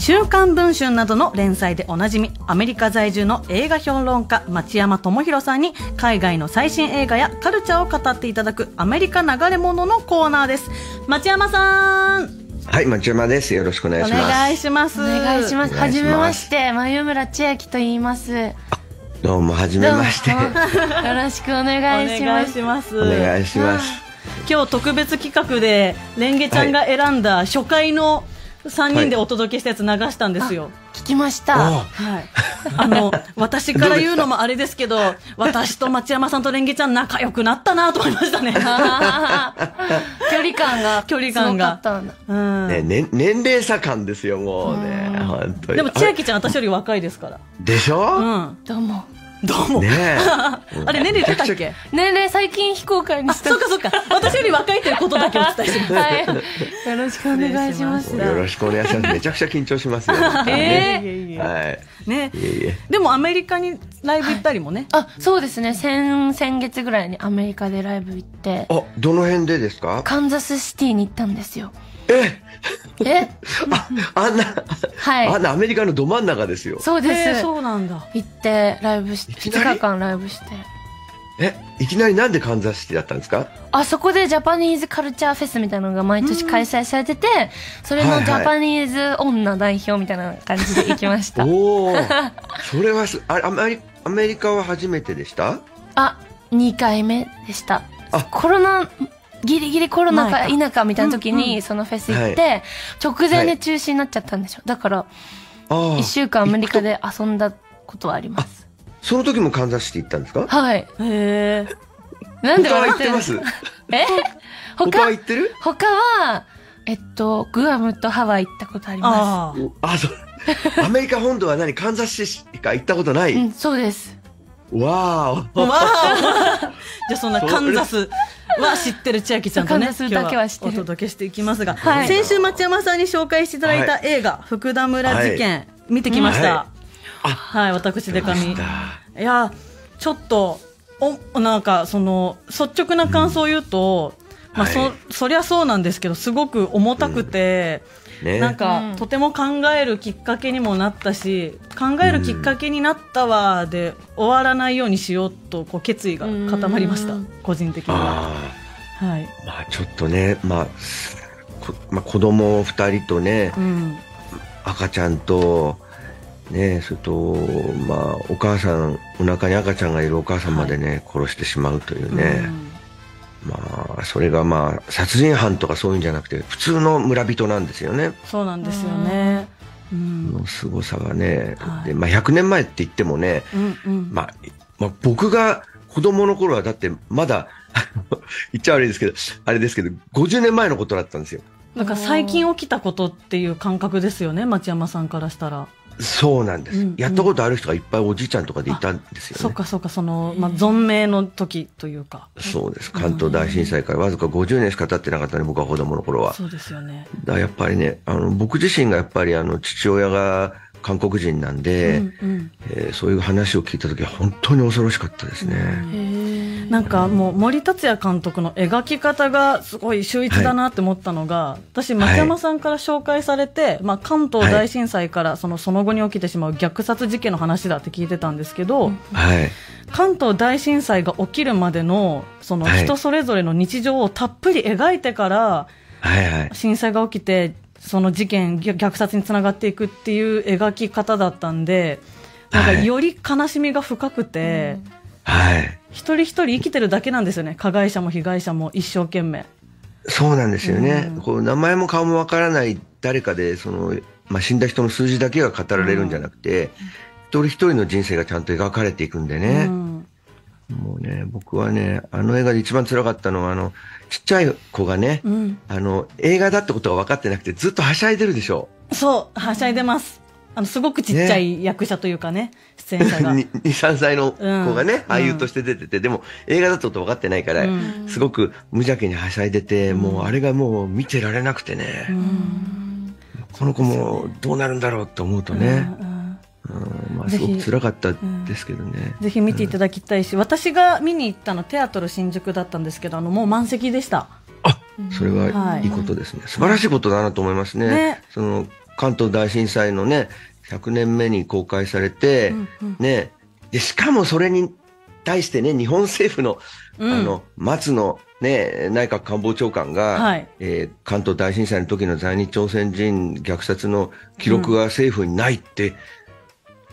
週刊文春などの連載でおなじみアメリカ在住の映画評論家町山智博さんに海外の最新映画やカルチャーを語っていただくアメリカ流れ物のコーナーです町山さんはい、町山です。よろしくお願いします。お願いしますお願いします。はじめまして、眉村千秋と言います。よどうも、はじめまして。ろしくお願いしお願ます。いしますお願いします。今日特別企画でレンゲちゃんが選んだ初回の3人でお届けしたやつ流したんですよ、聞きました。あはい、あの私から言うのもあれですけど私と町山さんとレンゲちゃん仲良くなったなと思いましたね、距離感が。距離感が。すごかったんだ。うん。ね、年年齢差感ですよ、もうね。本当に。でも千あ秋ちゃん私より若いですから。でしょ、うん。どうも。どうも、ねえ。あれ年齢出たっけ？年齢最近非公開にあした。そうかそうか 私より若いということだけお伝えしますはい。よろしくお願いします。よろしくお願いします。めちゃくちゃ緊張しますよ。えいえいえはい。ねいえいえ。でもアメリカにライブ行ったりもね、あ、そうですね。先、先月ぐらいにアメリカでライブ行って、あ、どの辺でですか？カンザスシティに行ったんですよ。え？え？あ、あんな、はいあんなアメリカのど真ん中ですよ。そうです。そうなんだ行って、ライブして、2いきなり？日間ライブして。え、いきなりなんでカンザスシティだったんですか？あそこでジャパニーズカルチャーフェスみたいなのが毎年開催されてて、それのジャパニーズ女代表みたいな感じで行きました。おお。それはす、あれ、アメリアメリカは初めてでした？あ、2回目でしたあ。コロナ、ギリギリコロナか否かみたいな時にそのフェス行って、直前で中止になっちゃったんでしょ。だから、ああ。1週間アメリカで遊んだことはあります。その時もカンザスシティ行ったんですか？はい。へえなんで他は笑ってる行ってます？え？他？は他行ってる？他は、えっと、グアムとハワイ行ったことありまあああ、そう。アメリカ本土は何カンザスシティか行ったことない、す。うん、そうです。わーお。わあじゃあそんなカンザス は知ってる千秋ちゃんとねだけは知ってる。今日お届けしていきますが、はい。先週町山さんに紹介していただいた映画「福田村事件」見てきました、ははい、私でかみいやちょっとおなんかその率直な感想を言うと、まあそはい。そりゃそうなんですけどすごく重たくて、ね。なんか、うんとても考えるきっかけにもなったし考えるきっかけになったわで終わらないようにしようとこう決意が固まりました、うん個人的には。あはいあ。まあちょっとね、まあ、こまあ、子供二人とね、うん赤ちゃんと、ね、それと、まあ、お母さん、お腹に赤ちゃんがいるお母さんまでね、殺してしまうというね。まあ、それがまあ、殺人犯とかそういうんじゃなくて、普通の村人なんですよね。そうなんですよね。うんの凄さがね。はいで、まあ、100年前って言ってもね、うんうんまあ、まあ、僕が子供の頃はだってまだ、言っちゃ悪いですけど、あれですけど、50年前のことだったんですよ。なんか最近起きたことっていう感覚ですよね町山さんからしたら。そうなんです。うんうんやったことある人がいっぱいおじいちゃんとかでいたんですよね。そっかそっかその、まあ、存命の時というか。そうです。関東大震災からわずか50年しか経ってなかったね、僕は子供の頃は。そうですよね。だやっぱりね、あの、僕自身がやっぱりあの、父親が韓国人なんで、うんうんえーそういう話を聞いた時は本当に恐ろしかったですね。へなんかもう森達也監督の描き方がすごい秀逸だなって思ったのが、私町山さんから紹介されて、まあ、関東大震災からそのその後に起きてしまう虐殺事件の話だって聞いてたんですけど、はい。関東大震災が起きるまでのそのはい人それぞれの日常をたっぷり描いてからはいはい。震災が起きてその事件虐虐殺につながっていくっていう描き方だったんでなんかはいより悲しみが深くて。はい。一人一人生きてるだけなんですよね加害者も被害者も一生懸命そうなんですよね。うんこう名前も顔もわからない誰かで、その、まあ、死んだ人の数字だけが語られるんじゃなくて、一人一人の人生がちゃんと描かれていくんでね。うんもうね、僕はね、あの映画で一番辛かったのは、あの、ちっちゃい子がね、うん、あの、映画だってことが分かってなくて、ずっとはしゃいでるでしょ。そうはしゃいでますあのすごくちっちゃい役者というかね出演者が。2、3歳の子がね、うん。俳優として出てて、でも映画だと分かってないから、うん。すごく無邪気にはしゃいでて、もうあれがもう見てられなくてね、うん。この子もどうなるんだろうと思うとね、うんうんうん。まあ、すごく辛かったですけどね。ぜひ見ていただきたいし、私が見に行ったのテアトル新宿だったんですけどあのもう満席でした。あ、それははい。いいことですね。素晴らしいことだなと思いますね。ね。その関東大震災のね、100年目に公開されて、うんうん。ね、で、しかもそれに対してね、日本政府の、うん。あの、松野ね、内閣官房長官が、はい。えー関東大震災の時の在日朝鮮人虐殺の記録が政府にないって、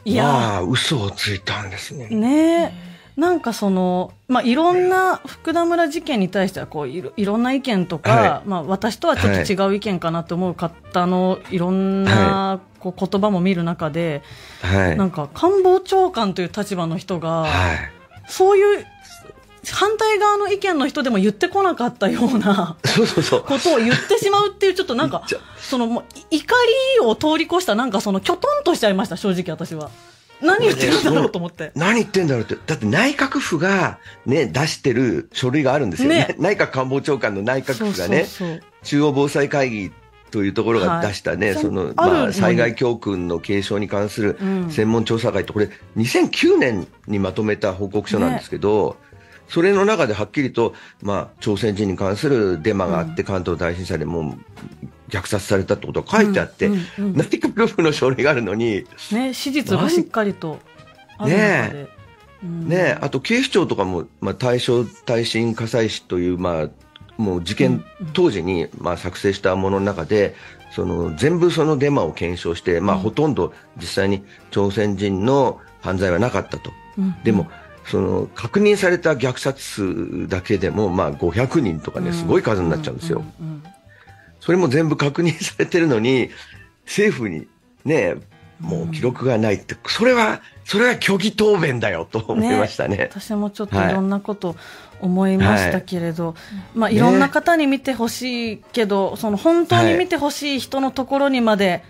いやー。まあ、嘘をついたんですね。ね。えなんかその、まあ、いろんな福田村事件に対してはこういろいろんな意見とか、はまあ、私とはちょっと違う意見かなと思う方のいろんなこう言葉も見る中で、はい。なんか官房長官という立場の人が、はい。そういう反対側の意見の人でも言ってこなかったようなそうそうそう。ことを言ってしまうっていうちょっとなんかそのもうい怒りを通り越したなんかそのきょとんとしちゃいました正直私は何言ってるんだろうと思って。何言ってんだろうって。だって内閣府がね、出してる書類があるんですよ。ね。ね 内閣官房長官の内閣府がね、そうそうそう。中央防災会議というところが出したね、はいその、まあ、災害教訓の継承に関するうん。専門調査会と、これ、2009年にまとめた報告書なんですけど、それの中ではっきりと、まあ、朝鮮人に関するデマがあって、関東大震災でもう虐殺されたってことが書いてあって、うんうんうん内閣府の書類があるのに、ね、史実がしっかりとある中で。うん。ね、あと警視庁とかも、まあ、大正耐震火災士という、まあ、もう事件当時に、まあ、作成したものの中で、その全部そのデマを検証して、まあ、うん。ほとんど実際に朝鮮人の犯罪はなかったと。うんでも、その確認された虐殺数だけでも、まあ、500人とかね、すごい数になっちゃうんですよ。うんうんそれも全部確認されてるのに、政府にね、もう記録がないって、それは、それは虚偽答弁だよと思いましたね。私もちょっといろんなこと思いましたけれど、い、まあいろんな方に見てほしいけど、その本当に見てほしい人のところにまで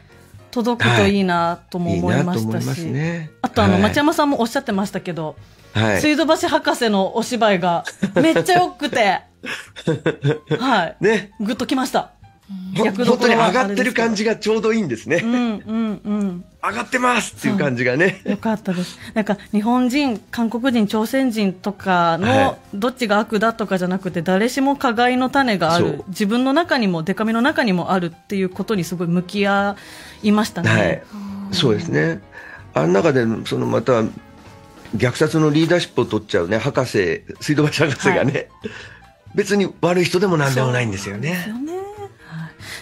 届くといいなとも思いましたし、いいいますね。あとあの、はい町山さんもおっしゃってましたけど、はい。水道橋博士のお芝居がめっちゃ良くて、はい。ね。グッときました。本当に上がってる感じがちょうどいいんですね。うんうんうん。上がってますっていう感じがね。よかったです。なんか日本人、韓国人、朝鮮人とかはのどっちが悪だとかじゃなくて、誰しも加害の種があそうる、自分の中にも、デカミの中にもあるっていうことにすごい向き合いましたね。はい。そうですね。あの中で、そのまた、虐殺のリーダーシップを取っちゃうね、博士、水道橋博士がね、別に悪い人でもなんでもないんですよね。ですよね。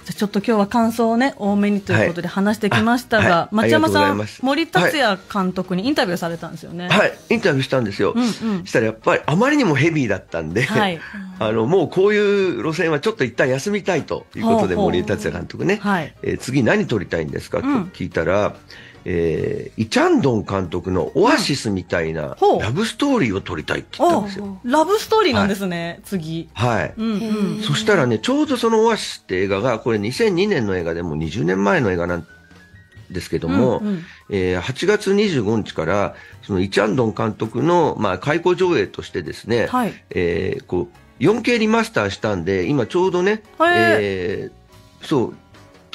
はいじゃあちょっと今日は感想をね、多めにということで話してきましたが、はい。町山さん森達也監督にインタビューされたんですよね。はい。インタビューしたんですよ。うんうん。したらやっぱりあまりにもヘビーだったんで、はい。あの、もうこういう路線はちょっと一旦休みたいということで、森達也監督ね、はい。えー次何撮りたいんですか？とうん。聞いたら、えーイチャンドン監督のオアシスみたいなラブストーリーを撮りたいって言ったんですよ。ラブストーリーなんですね、次。はい。うんうん。そしたらね、ちょうどそのオアシスって映画が、これ2002年の映画でもう20年前の映画なんですけども、うんうんえー8月25日から、そのイチャンドン監督の、まあ、開講上映としてですね、はいえーこう、4K リマスターしたんで、今ちょうどね、えーそう、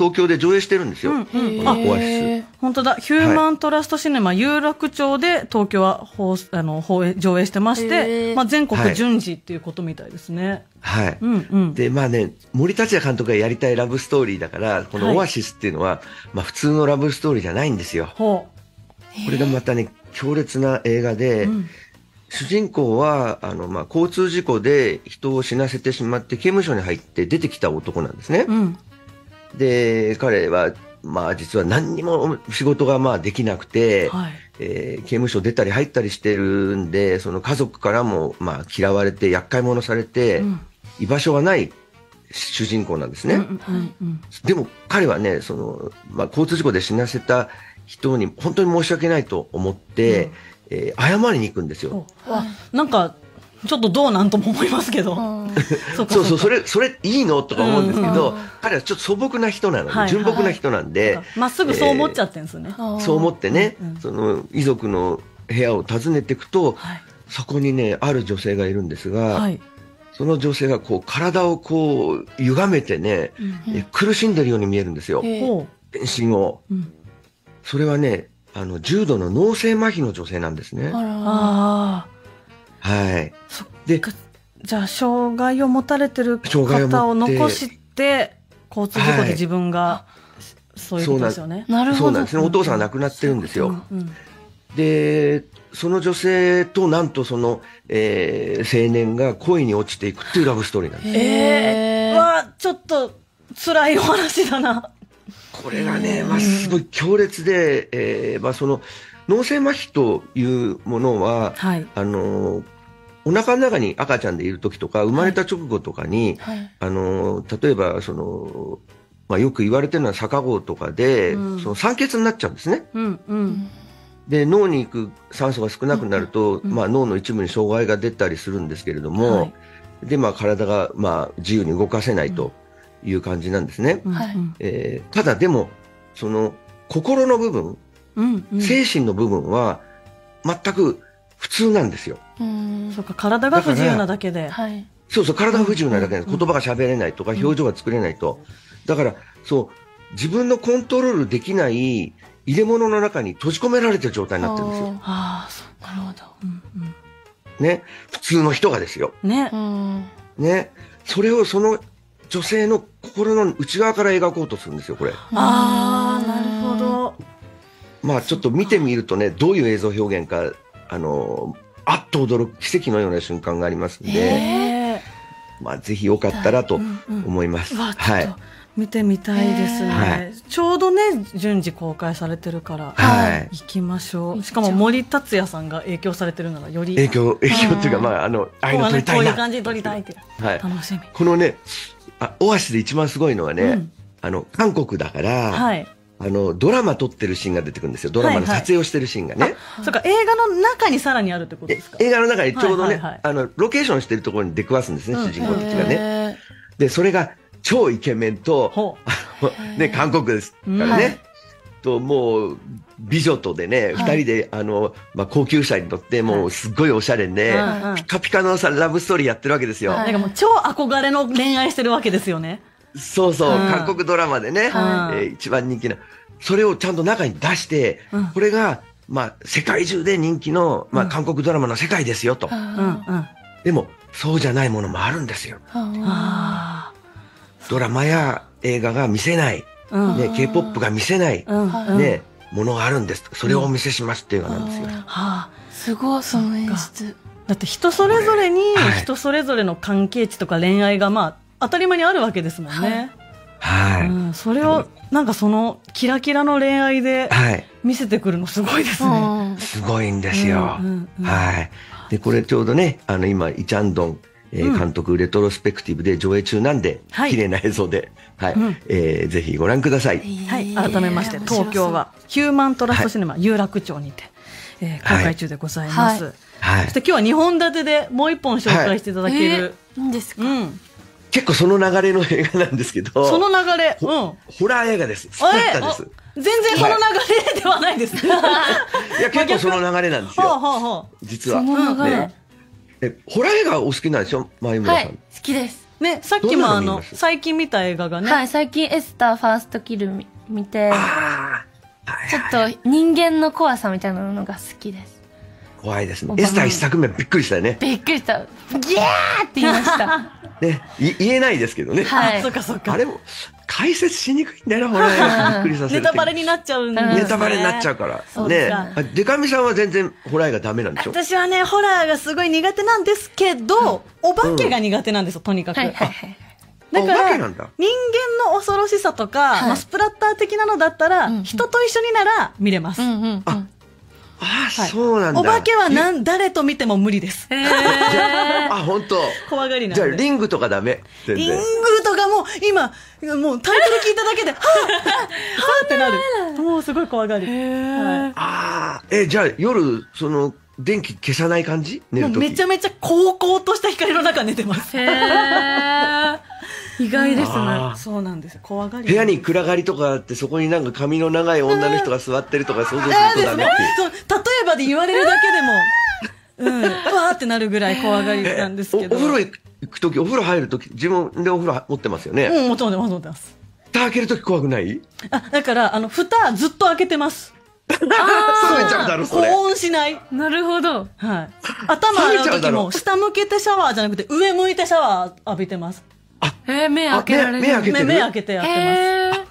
東京で上映してるんですよ。うんうんオアシス。本当だ、ヒューマントラストシネマ有楽町で東京は放あの放映上映してましへて、ーまあ、全国はい順次っていうことみたいですね。はい。うんうん。で、まあね、森達也監督がやりたいラブストーリーだから、このオアシスっていうのは、まあ普通のラブストーリーじゃないんですよ。ほこれがまたね、強烈な映画で、う。うん主人公は、あの、まあ、交通事故で人を死なせてしまって刑務所に入って出てきた男なんですね。うん。で、彼は、まあ、実は何にも仕事がまあできなくて、はい。えー刑務所出たり入ったりしてるんで、その家族からもまあ嫌われて厄介者されて、うん居場所がない主人公なんですね。うんうんうんでも彼はね、その、まあ、交通事故で死なせた人に本当に申し訳ないと思って、えー謝りに行くんですよ。なんか、ちょっとどうなんとも思いますけど。そうかそうそう、それ。れ、それいいのとか思うんですけど、うん彼はちょっと素朴な人なので、はい純朴な人なんで、まっすぐそう思っちゃってんですね。そう思ってね、うんうんその遺族の部屋を訪ねていくと、はい。そこにね、ある女性がいるんですが、はい。その女性がこう体をこう歪めてね、え苦しんでるように見えるんですよ。全身を。う。うんそれはね、あの、重度の脳性麻痺の女性なんですね。あらあはい。そで、あ。じゃあ、障害を持たれてる方を残して、交通事故ではい自分がそういうことですよね。なるほど。そうなんですね。お父さんが亡くなってるんですよ。うん。で、その女性となんとその、えー青年が恋に落ちていくっていうラブストーリーなんです。えー、わあちょっと辛いお話だな。これがね、まあ、すごい強烈で、えーまあ、その脳性麻痺というものは、はい。あのお腹の中に赤ちゃんでいる時とか生まれた直後とかに、はい。あの例えばその、まあ、よく言われてるのは逆号とかで、うんその酸欠になっちゃうんですね。うんうん。で脳に行く酸素が少なくなると、うんまあ、脳の一部に障害が出たりするんですけれども、はいでまあ、体が、まあ、自由に動かせないという感じなんですね。えーただでもその心の部分、うんうん。精神の部分は全く普通なんですよ。うんそうか、体が不自由なだけで。はい。そうそう、体が不自由なだけで言葉が喋れないとか、表情が作れないと。だから、そう、自分のコントロールできない入れ物の中に閉じ込められてる状態になってるんですよ。ああ、そなるほど。う。うんね。普通の人がですよ。うん。ねう。ん。ね。それをその女性の心の内側から描こうとするんですよ、これ。ああ。まあちょっと見てみるとね、どういう映像表現か、あの、あっと驚く奇跡のような瞬間がありますんで、ええ。まあぜひよかったらとうんうん思います。うわ、ちょはい。見てみたいですね。はいちょうどね、順次公開されてるから。はい。行きましょうしかも森達也さんが影響されてるならより。影響、影響っていうか、まああの、ああいうの撮りたいな。こういう感じで撮りたいって。はい。楽しみ。このね、あオアシスで一番すごいのはね、うんあの、韓国だから、はい。あの、ドラマ撮ってるシーンが出てくるんですよ。ドラマのはいはい撮影をしてるシーンがね。そうか、映画の中にさらにあるってことえですか？映画の中にちょうどね、はいはいはいあの、ロケーションしてるところに出くわすんですね、うん主人公たちがね。ね。で、それが超イケメンと、ほね、韓国ですからね。うんはいと、もう、美女とでね、二、人で、あの、まあ、高級車に乗って、もう、すっごいおしゃれで、うんうんピカピカのさ、ラブストーリーやってるわけですよ。う。なんかもう超憧れの恋愛してるわけですよね。そうそう、うん韓国ドラマでね、はいえー一番人気な。それをちゃんと中に出して、うんこれが、まあ、世界中で人気の、まあ、うん韓国ドラマの世界ですよ、と。うんうん。でも、そうじゃないものもあるんですよ。あドラマや映画が見せない、あ。うん。ね、K-POP が見せない、うん。うん。ね、ものがあるんです。それをお見せしますっていう映画なんですよ。はあ。すごい、その演出。だって人それぞれにはい人それぞれの関係値とか恋愛がまあ当たり前にあるわけですもんね。はい。うん。それをなんかそのキラキラの恋愛ではい。見せてくるのすごいですね。うん。すごいんですよ。うんうんうんはい。で、これちょうどね、あの、今、イチャンドン、え監督レトロスペクティブで上映中なんで、はい綺麗な映像で、はい、うんえーぜひご覧ください。はい、改めまして、東京はヒューマントラストシネマ有楽町にて、えー公開中でございます。はいはいそして今日は2本立てでもう1本紹介していただける。いいんですか？うん。結構その流れの映画なんですけど、その流れ、うん。ホラー映画です。スパルタです。全然その流れではないです。はいや、結構その流れなんですあ、はよ。あは実は。その流れねえ、ホラー映画お好きなんでしょ？前村さん。はい、好きです。あ、ね、さっきもあの最近見た映画がね、はい、最近エスターファーストキル見見て、ああ、はいちょっと人間の怖さみたいなのが好きです。怖いですねエスター一作目びっくりしたよね。びっくりした。ギャーって言いました。ね、い言えないですけどね。はいあ、そっかそっか。あれも、解説しにくいんだよな、ホラー映画。びっくりさせる。ネタバレになっちゃうんで。ネタバレになっちゃうから。ねですかあデカミさんは全然ホラー映画ダメなんでしょ？私はね、ホラーがすごい苦手なんですけど、お化けが苦手なんですよ、とにかく。はいはいはい。だから、人間の恐ろしさとか、はいまあ、スプラッター的なのだったら、うんうん人と一緒になら見れます。うんうんうん。あああ、はいそうなんだ。お化けはなん誰と見ても無理です。あ、本当。怖がりなんじゃあ、で。リングとかダメ？全リング然。とかも今、もうタイトル聞いただけで、はぁはぁってなる。もうすごい怖がり。はいああ、え、じゃあ、夜、その、電気消さない感じ？寝るとめちゃめちゃ高校とした光の中寝てます。へー。意外ですね。そうなんですよ。怖がり。部屋に暗がりとかあって、そこになんか髪の長い女の人が座ってるとか想像するあーですねとダメっていう。。そう、例えばで言われるだけでも、うん、わーってなるぐらい怖がりなんですけど。おお風呂行く行くとき、お風呂入るとき、自分でお風呂持ってますよね？うん、もちろん、もちろんます。蓋開けるとき怖くない？あ、だから、あの、蓋ずっと開けてます。冷めちゃうだろ、それ。保温しない。なるほど。はい。頭洗う時も、下向けてシャワーじゃなくて、上向いてシャワー浴びてます。えー、目開けられる。目目開けてる？目目開けてやってます。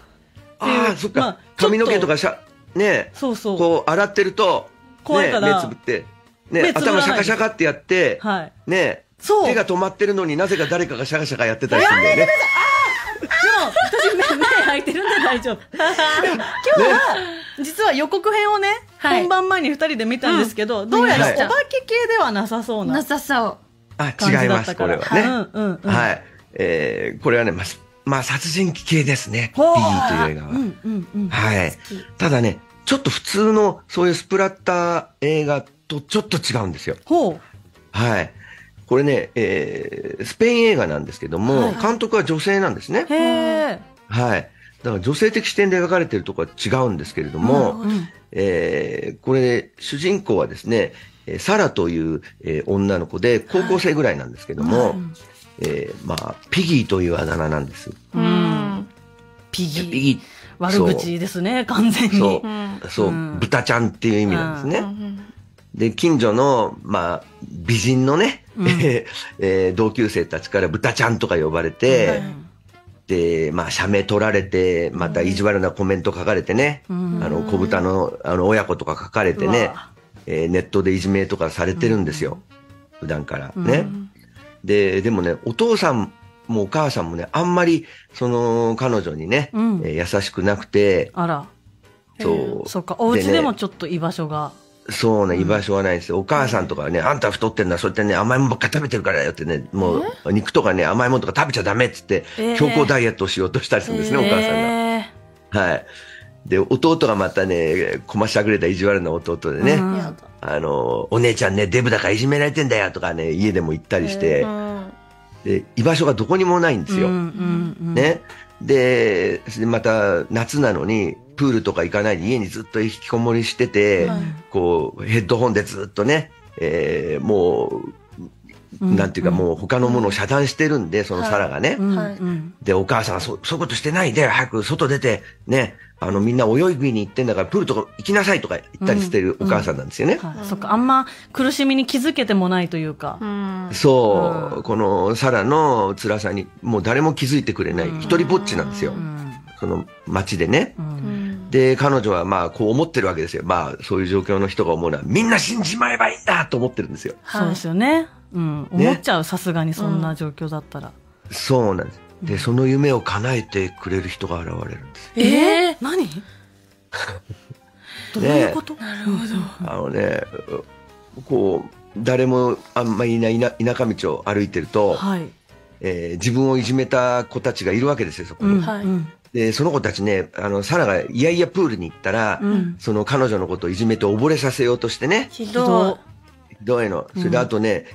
ああ、そっか。まあ髪の毛とかしゃ、ねそうそう。こう洗ってると、怖いからね、目つぶって、ね頭シャカシャカってやって、はい。ねそう手が止まってるのになぜか誰かがシャカシャカやってたりするんだよね。でも、私目、目開いてるんで大丈夫。でも今日は、実は予告編をね、はい本番前に二人で見たんですけど、どうやらおはい化け系ではなさそうななさそう。あ、違います。これはね。うんうんうん。はい。えー、これはね、まあ、すまあ、殺人鬼系ですね。ほう B という映画は。うんうんうん。はい。ただね、ちょっと普通のそういうスプラッター映画とちょっと違うんですよ。はい。これね、えー、スペイン映画なんですけども、はい監督は女性なんですね。はい。だから女性的視点で描かれているところは違うんですけれども、うんえーこれ、主人公はですね、えーサラという、えー女の子で高校生ぐらいなんですけども、えーまあ、ピギーというあだ名なんです。うん。ピギー。ピギ悪口ですね、完全ー、そに。う、そう、うん豚ちゃんっていう意味なんですね。で、近所の、まあ、美人のね、うん。えー同級生たちから豚ちゃんとか呼ばれて、で、まあ、写メ取られて、また意地悪なコメント書かれてね、うん。あの、小豚の、あの、親子とか書かれてうねわ、えーネットでいじめとかされてるんですよ。普段からね。で、でもね、お父さんもお母さんもね、あんまり、その、彼女にね、うんえー優しくなくて、あら。そう。そっか、お家ねでもちょっと居場所が。そうね、居場所はないですよ。お母さんとかはね、あんた太ってんだ、そうやってね、甘いもんばっかり食べてるからよってね、もう、肉とかね、甘いもんとか食べちゃダメっつってえー、強行ダイエットをしようとしたりするんですね、お母さんが。えはい。で、弟がまたね、こましゃくれた意地悪な弟でね、うん。あの、お姉ちゃんね、デブだからいじめられてんだよとかね、家でも言ったりして、うんで、居場所がどこにもないんですよ。うんうんうん。ね。で、また夏なのに、プールとか行かないで家にずっと引きこもりしてて、はいこう、ヘッドホンでずっとね、えーもう、うんなんていうかもう他のものを遮断してるんで、そのサラがね。うんはいうんで、お母さんがそ、そういうことしてないで、早く外出て、ね、あの、みんな泳ぎに行ってんだから、プールとか行きなさいとか言ったりしてるお母さんなんですよね。はいそっか、あんま苦しみに気づけてもないというかう。ん。そう、うんこのサラの辛さに、もう誰も気づいてくれない、一人ぼっちなんですよ。うんその街でね。で、彼女はまあ、こう思ってるわけですよ。まあ、そういう状況の人が思うのは、みんな死んじまえばいいんだと思ってるんですよ。そうですよね。うん。ね思っちゃう、さすがにそんな状況だったら。そうなんです。で、その夢を叶えてくれる人が現れるんです。えー、何？どういうこと？なるほど。あのね、こう、誰もあんまりいない田田舎道を歩いてると、はい。えー自分をいじめた子たちがいるわけですよ、そこに。うん。はいうんで、その子たちね、あの、サラがいやいやプールに行ったら、うんその彼女のことをいじめて溺れさせようとしてね、ひひどどどういうの。それであとね、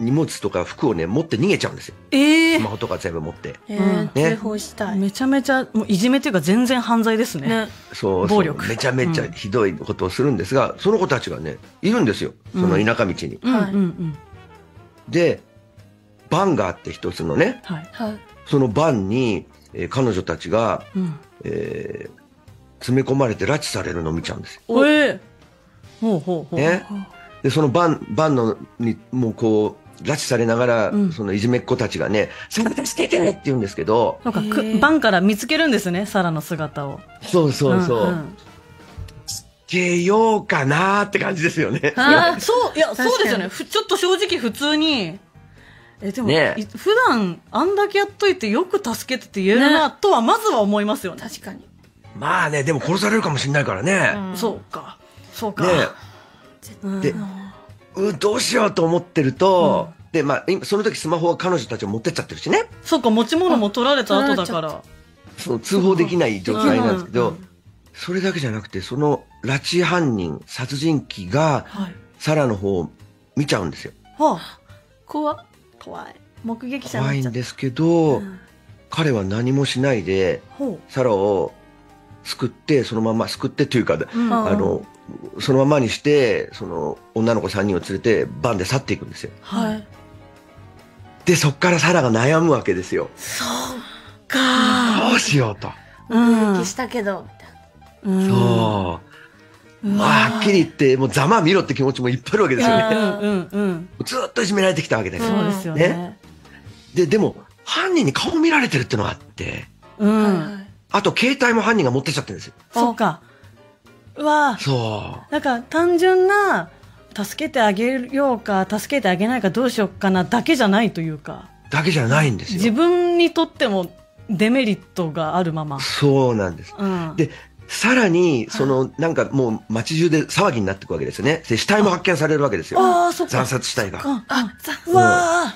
荷物とか服をね、持って逃げちゃうんですよ。い。ええスマホとか全部持って。い。えうんー、ね通報したい。めちゃめちゃ、もういじめというか全然犯罪ですね。ね。そうそう暴力めちゃめちゃひどいことをするんですが、その子たちがね、いるんですよ。その田舎道に。うんはいうんうん。で、バンがあって一つのね、はい。はい。そのバンに、えー彼女たちが、うん。えー詰め込まれて拉致されるのを見ちゃうんですよ。おえほうほうほう。ね。で、そのバン、バンのに、もうこう、拉致されながら、うんそのいじめっ子たちがね、サラ助けてって言うんですけど、なんかく、バンから見つけるんですね、サラの姿を。そうそうそう、んんけようかなーって感じですよね。あそう、いや、そうですよね。ふちょっと正直普通に、え、でも、ねい普段、あんだけやっといてよく助けてって言えるな、ねとはまずは思いますよね。確かに。まあね、でも殺されるかもしれないからね。うんそうか。そうか。ねうんでうどうしようと思ってると、で、まあ、今その時スマホは彼女たちを持ってっちゃってるしね。そうか、持ち物も取られた後だかあら。そう通報できない状態なんですけど、うんうんそれだけじゃなくて、その拉致犯人、殺人鬼が、はい。サラの方を見ちゃうんですよ。はあ、怖っ怖い。目撃者に怖ない。んですけど、うん彼は何もしないで、ほサラを救って、そのまま救ってというか、あの、そのままにして、その女の子3人を連れてバンで去っていくんですよ。はい。で、そっからサラが悩むわけですよ。かどうしようと。うんしたけど、みたいうんそう。うんまあ、はっきり言って、もうざまあ見ろって気持ちもいっぱいあるわけですよね。うんうんうん。ずっといじめられてきたわけですよ。そうですよねね。で、でも、犯人に顔見られてるってのがあって、うん。あと携帯も犯人が持ってっちゃってるんですよ。そっか。うわそなんか単純な、助けてあげようか、助けてあげないかどうしようかなだけじゃないというか、う。だけじゃないんです自よ。分にとってもデメリットがあるまま。そうなんです。うん。で、さらに、その、なんかもう街中で騒ぎになっていくわけですよね。で、死体も発見されるわけですよ。ああ、そ。惨殺死体が。あ、あ、うわ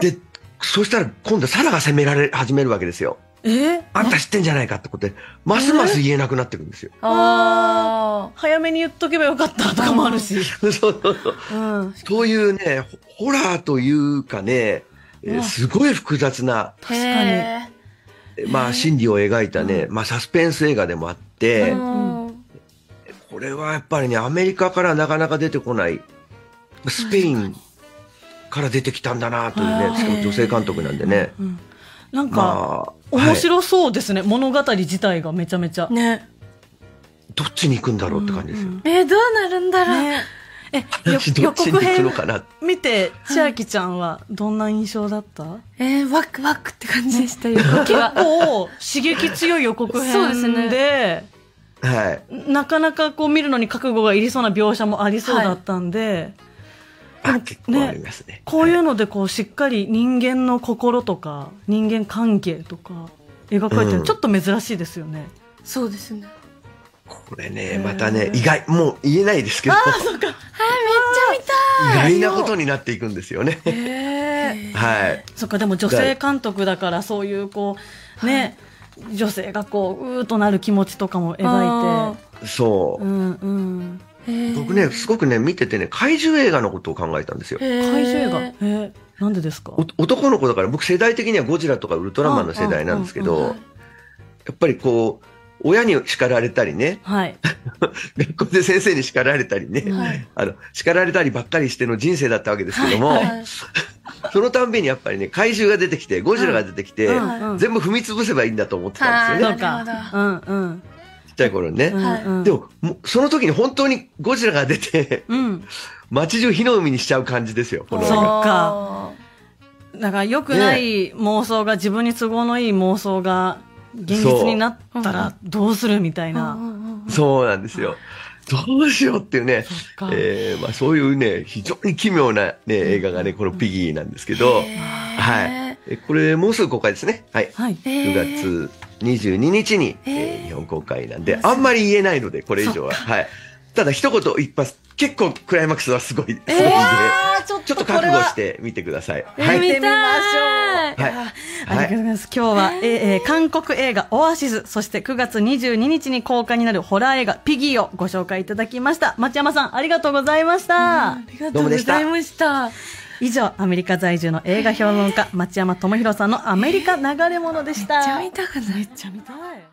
で、そしたら今度サラが責められ始めるわけですよ。ーえ？あんた知ってんじゃないかってことで、ますます言えなくなってくるんですよ。あ早めに言っとけばよかったとかもあるし。そうそうそう。うん。そういうね、ホホラーというかね、えーすごい複雑な、確かにに。まあ心理を描いたね、まあサスペンス映画でもあって、うんこれはやっぱりね、アメリカからなかなか出てこない、スペインから出てきたんだなというね、しかも女性監督なんでね。うんなんか、面白そうですね、物語自体がめちゃめちゃ。ね。どっちに行くんだろうって感じですよ。うんえー、どうなるんだろう。ねえ、よ私ど予っちに告編行くのかな。見て、千秋ちゃんはどんな印象だった？えー、ワクワクって感じでしたよ、結は。構刺激強い予告そうです編で、はい。なかなかこう見るのに覚悟がいりそうな描写もありそうだったんで、あ、結構ありますね。こういうのでこうしっかり人間の心とか人間関係とか描かれてるうんのちょっと珍しいですよね。そうですね。これね、またね、意外、もう言えないですけど、はい、めっちゃ見たい。意外なことになっていくんですよね。えはい。そっかでも女性監督だからそういうこうね、女性がこううーっとなる気持ちとかも描いて。そうう。んうん。ー僕ね、すごくね、見ててね、怪獣映画のことを考えたんですよ。怪獣映画？えー、なんでですか？お男の子だから、僕世代的にはゴジラとかウルトラマンの世代なんですけど、やっぱりこう、親に叱られたりね、はい。学校で先生に叱られたりね、はいあの、叱られたりばっかりしての人生だったわけですけども、はい そのたんびにやっぱりね、怪獣が出てきて、ゴジラが出てきて、うんうん全部踏み潰せばいいんだと思ってたんですよね。うんうん。ちっちゃい頃にね。でも、その時に本当にゴジラが出て、うん。街中火の海にしちゃう感じですよ、この映そう画。かだから良くない妄想が、自分に都合のいい妄想が現実になったらどうするみたいな。そうなんですよ。どうしようっていうねえーまあ、そういうね、非常に奇妙な、ね、映画がね、このピギーなんですけど、はい。えこれ、もうすぐ公開ですね。はい。はい。9月22日に、えー日本公開なんで、あんまり言えないので、これ以上は。はい。ただ、一言一発、結構クライマックスはすごい、すごいんで、ちょっちょっと覚悟してみてください。えーはい。見てみましょう。はいありがとうございます。今日は、えーえー韓国映画オアシス、そして9月22日に公開になるホラー映画ピギーをご紹介いただきました。町山さん、ありがとうございました。ありがとうございました。以上、アメリカ在住の映画評論家、町山智博さんのアメリカ流れ物でした。めっちゃ見たくないめっちゃ見たい。